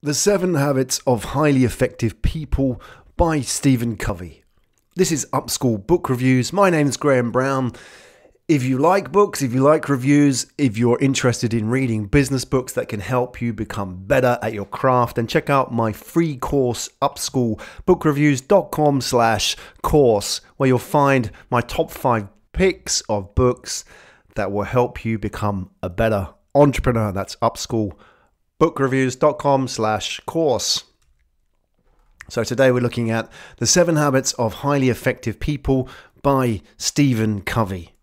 The Seven Habits of Highly Effective People by Stephen Covey. This is Upschool Book Reviews. My name is Graham Brown. If you like books, if you like reviews, if you're interested in reading business books that can help you become better at your craft, then check out my free course, upschoolbookreviews.com slash course, where you'll find my top five picks of books that will help you become a better entrepreneur. That's upschoolbookreviews.com slash course. So today we're looking at The Seven Habits of Highly Effective People by Stephen Covey.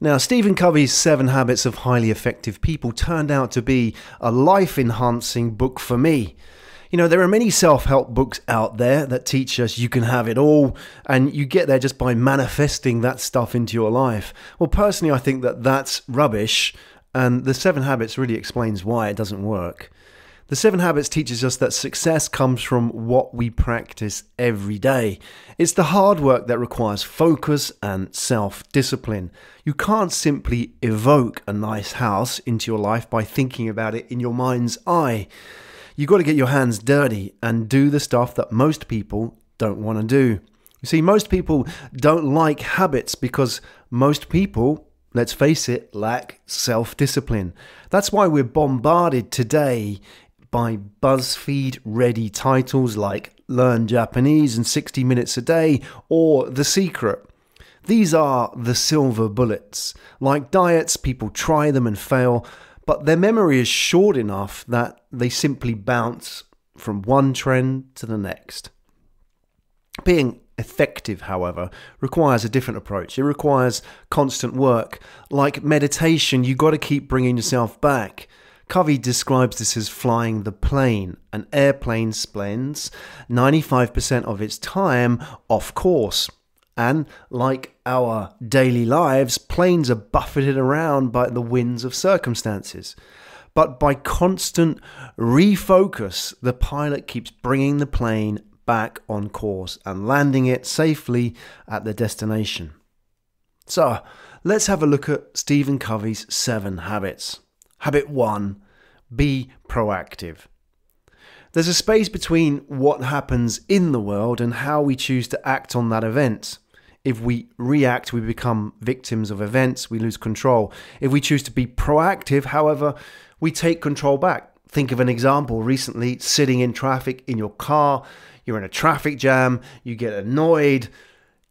Now, Stephen Covey's Seven Habits of Highly Effective People turned out to be a life enhancing book for me. You know, there are many self help books out there that teach us you can have it all, and you get there just by manifesting that stuff into your life. Well, personally, I think that that's rubbish, and the Seven Habits really explains why it doesn't work. The Seven Habits teaches us that success comes from what we practice every day. It's the hard work that requires focus and self discipline. You can't simply evoke a nice house into your life by thinking about it in your mind's eye. You've got to get your hands dirty and do the stuff that most people don't want to do. You see, most people don't like habits because most people, let's face it, lack self discipline. That's why we're bombarded today by BuzzFeed ready titles like Learn Japanese in 60 Minutes a Day or The Secret. These are the silver bullets. Like diets, people try them and fail, but their memory is short enough that they simply bounce from one trend to the next. Being effective, however, requires a different approach. It requires constant work. Like meditation, you've got to keep bringing yourself back. Covey describes this as flying the plane. An airplane spends 95% of its time off course. And like our daily lives, planes are buffeted around by the winds of circumstances. But by constant refocus, the pilot keeps bringing the plane back on course and landing it safely at the destination. So, let's have a look at Stephen Covey's seven habits. Habit one be proactive. There's a space between what happens in the world and how we choose to act on that event. If we react, we become victims of events, we lose control. If we choose to be proactive, however, we take control back. Think of an example recently sitting in traffic in your car, you're in a traffic jam, you get annoyed,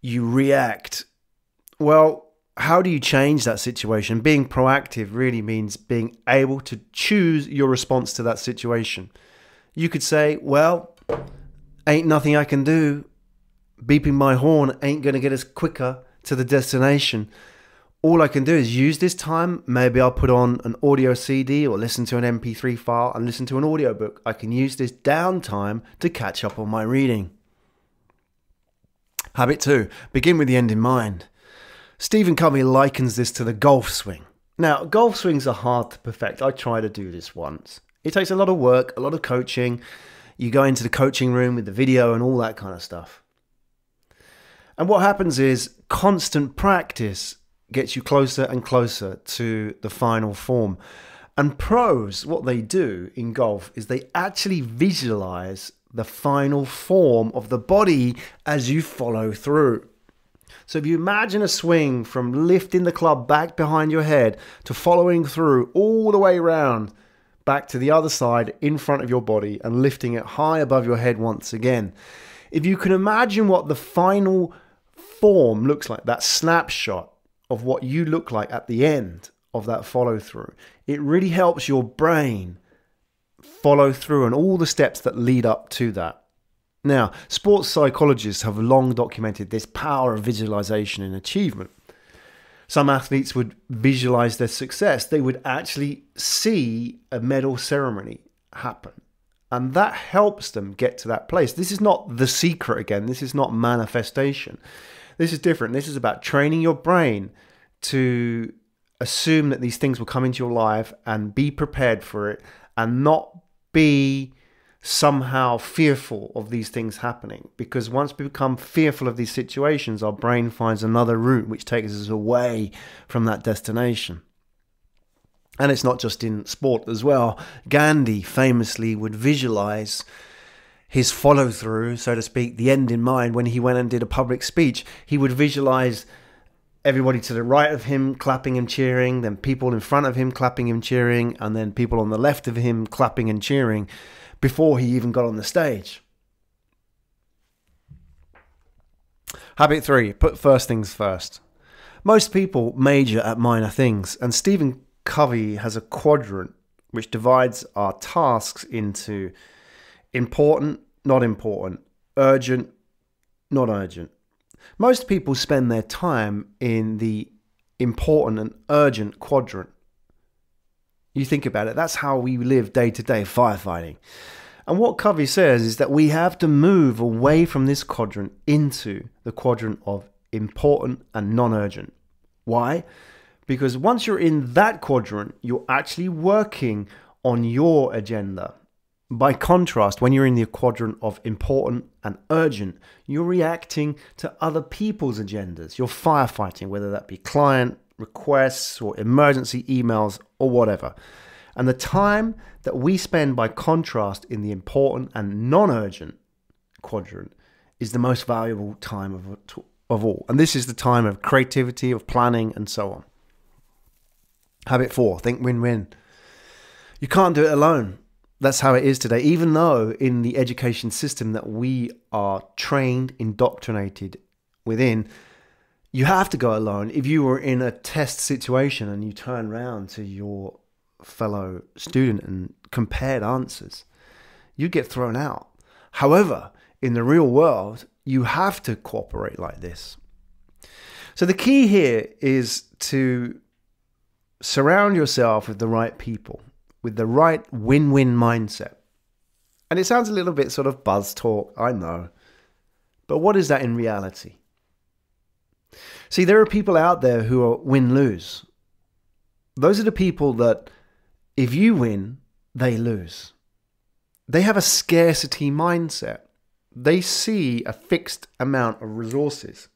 you react. Well, how do you change that situation? Being proactive really means being able to choose your response to that situation. You could say, well, ain't nothing I can do. Beeping my horn ain't going to get us quicker to the destination. All I can do is use this time. Maybe I'll put on an audio CD or listen to an MP3 file and listen to an audiobook. I can use this downtime to catch up on my reading. Habit two begin with the end in mind. Stephen Covey likens this to the golf swing. Now, golf swings are hard to perfect. I tried to do this once. It takes a lot of work, a lot of coaching. You go into the coaching room with the video and all that kind of stuff. And what happens is constant practice gets you closer and closer to the final form. And pros, what they do in golf is they actually visualize the final form of the body as you follow through. So if you imagine a swing from lifting the club back behind your head to following through all the way around back to the other side in front of your body and lifting it high above your head once again. If you can imagine what the final form looks like, that snapshot of what you look like at the end of that follow through, it really helps your brain follow through and all the steps that lead up to that. Now, sports psychologists have long documented this power of visualization in achievement. Some athletes would visualize their success, they would actually see a medal ceremony happen. And that helps them get to that place. This is not the secret again. This is not manifestation. This is different. This is about training your brain to assume that these things will come into your life and be prepared for it and not be somehow fearful of these things happening because once we become fearful of these situations our brain finds another route which takes us away from that destination And it's not just in sport as well. Gandhi famously would visualize his follow through, so to speak, the end in mind when he went and did a public speech. He would visualize everybody to the right of him clapping and cheering, then people in front of him clapping and cheering, and then people on the left of him clapping and cheering before he even got on the stage. Habit three put first things first. Most people major at minor things, and Stephen Covey has a quadrant which divides our tasks into important, not important, urgent, not urgent. Most people spend their time in the important and urgent quadrant. You think about it, that's how we live day to day firefighting. And what Covey says is that we have to move away from this quadrant into the quadrant of important and non urgent. Why? Because once you're in that quadrant, you're actually working on your agenda. By contrast, when you're in the quadrant of important and urgent, you're reacting to other people's agendas. You're firefighting, whether that be client requests or emergency emails or whatever. And the time that we spend by contrast in the important and non urgent quadrant is the most valuable time of, of all. And this is the time of creativity, of planning, and so on. Habit four think win win. You can't do it alone that's how it is today. Even though in the education system that we are trained, indoctrinated within, you have to go alone. If you were in a test situation and you turn around to your fellow student and compared answers, you get thrown out. However, in the real world, you have to cooperate like this. So the key here is to surround yourself with the right people with the right win win mindset. And it sounds a little bit sort of buzz talk, I know. But what is that in reality? See, there are people out there who are win lose. Those are the people that if you win, they lose. They have a scarcity mindset. They see a fixed amount of resources.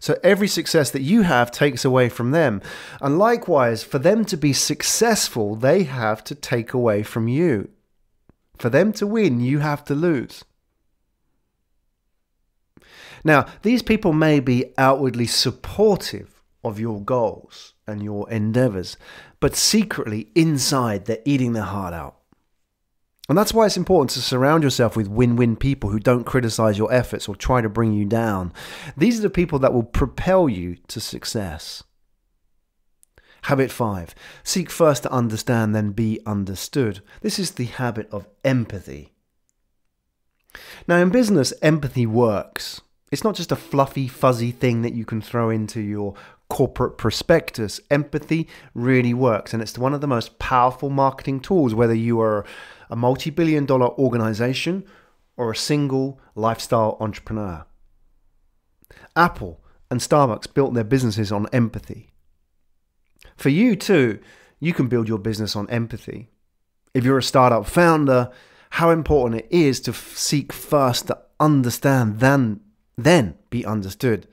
So every success that you have takes away from them. And likewise, for them to be successful, they have to take away from you. For them to win, you have to lose. Now, these people may be outwardly supportive of your goals and your endeavors, but secretly inside they're eating their heart out. And that's why it's important to surround yourself with win win people who don't criticize your efforts or try to bring you down. These are the people that will propel you to success. Habit five seek first to understand, then be understood. This is the habit of empathy. Now, in business, empathy works. It's not just a fluffy, fuzzy thing that you can throw into your corporate prospectus. Empathy really works, and it's one of the most powerful marketing tools, whether you are a multi billion dollar organization or a single lifestyle entrepreneur. Apple and Starbucks built their businesses on empathy. For you too, you can build your business on empathy. If you're a startup founder, how important it is to seek first to understand, then, then be understood.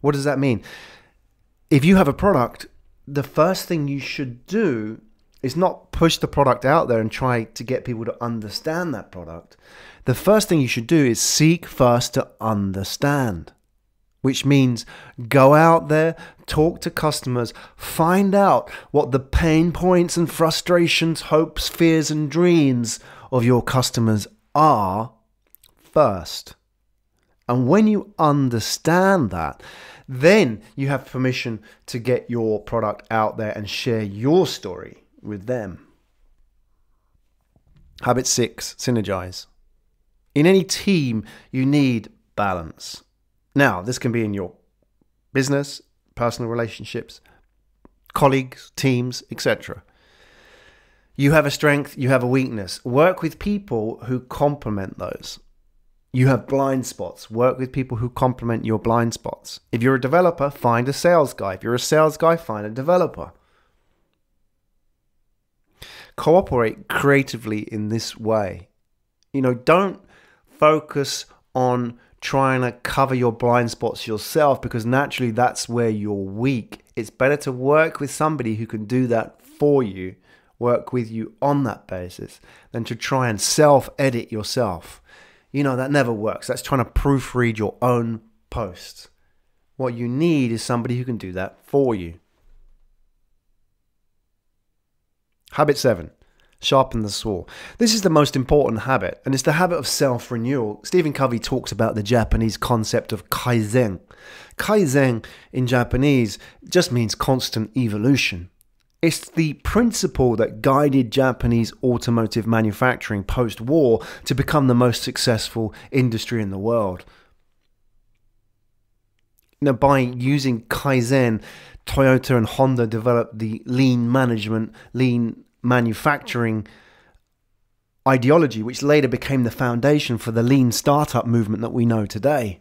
What does that mean? If you have a product, the first thing you should do is not push the product out there and try to get people to understand that product. The first thing you should do is seek first to understand, which means go out there, talk to customers, find out what the pain points and frustrations, hopes, fears, and dreams of your customers are first. And when you understand that, then you have permission to get your product out there and share your story with them. Habit six, synergize. In any team, you need balance. Now, this can be in your business, personal relationships, colleagues, teams, etc. You have a strength, you have a weakness. Work with people who complement those. You have blind spots. Work with people who complement your blind spots. If you're a developer, find a sales guy. If you're a sales guy, find a developer cooperate creatively in this way. You know, don't focus on trying to cover your blind spots yourself because naturally that's where you're weak. It's better to work with somebody who can do that for you, work with you on that basis, than to try and self edit yourself. You know, that never works. That's trying to proofread your own posts. What you need is somebody who can do that for you. Habit seven sharpen the saw. This is the most important habit, and it's the habit of self renewal. Stephen Covey talks about the Japanese concept of kaizen. Kaizen in Japanese just means constant evolution. It's the principle that guided Japanese automotive manufacturing post war to become the most successful industry in the world. Now, by using Kaizen, Toyota and Honda developed the lean management, lean manufacturing ideology, which later became the foundation for the lean startup movement that we know today,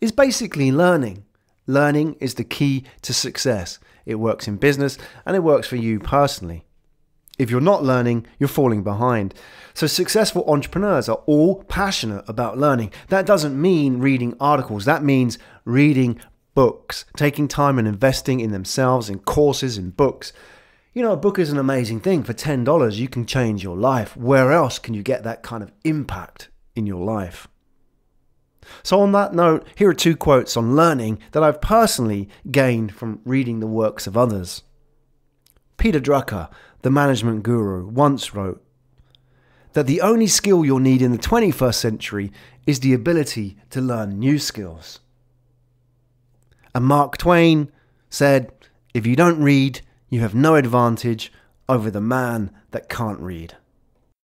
is basically learning. Learning is the key to success. It works in business and it works for you personally. If you're not learning, you're falling behind. So, successful entrepreneurs are all passionate about learning. That doesn't mean reading articles, that means reading books, taking time and investing in themselves, in courses, in books, you know, a book is an amazing thing. For $10, you can change your life. Where else can you get that kind of impact in your life? So, on that note, here are two quotes on learning that I've personally gained from reading the works of others. Peter Drucker, the management guru, once wrote that the only skill you'll need in the 21st century is the ability to learn new skills. And Mark Twain said, if you don't read, you have no advantage over the man that can't read.